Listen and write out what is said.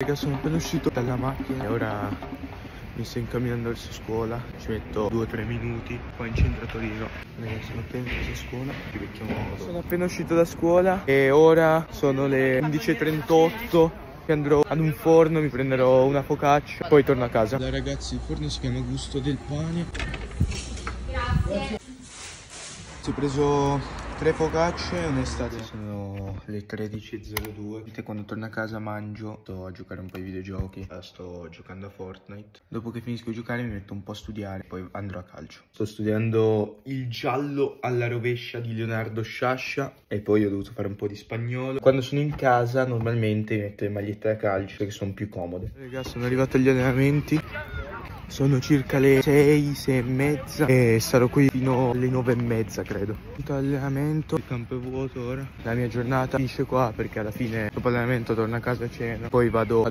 Raga sono appena uscito dalla macchina e ora mi sto incamminando verso scuola Ci metto 2-3 minuti Poi in centro a Torino Raga sono appena uscito da scuola Ci becchiamo Sono appena uscito da scuola E ora sono le 11.38 che andrò ad un forno, mi prenderò una focaccia e poi torno a casa. Allora ragazzi, il forno si chiama Gusto del Pane. Grazie. Ci ho preso tre focacce onestamente sono le 13.02 quando torno a casa mangio sto a giocare un po' ai videogiochi. Sto giocando a Fortnite. Dopo che finisco di giocare mi metto un po' a studiare poi andrò a calcio. Sto studiando il giallo alla rovescia di Leonardo Sciascia e poi ho dovuto fare un po' di spagnolo. Quando sono in casa normalmente mi metto le magliette da calcio perché sono più comode. Ragazzi sono arrivato agli allenamenti sono circa le 6, 6 e mezza e sarò qui fino alle 9 e mezza credo. Tutto allenamento, il campo è vuoto ora. La mia giornata finisce qua perché alla fine dopo l'allenamento torno a casa a cena, poi vado a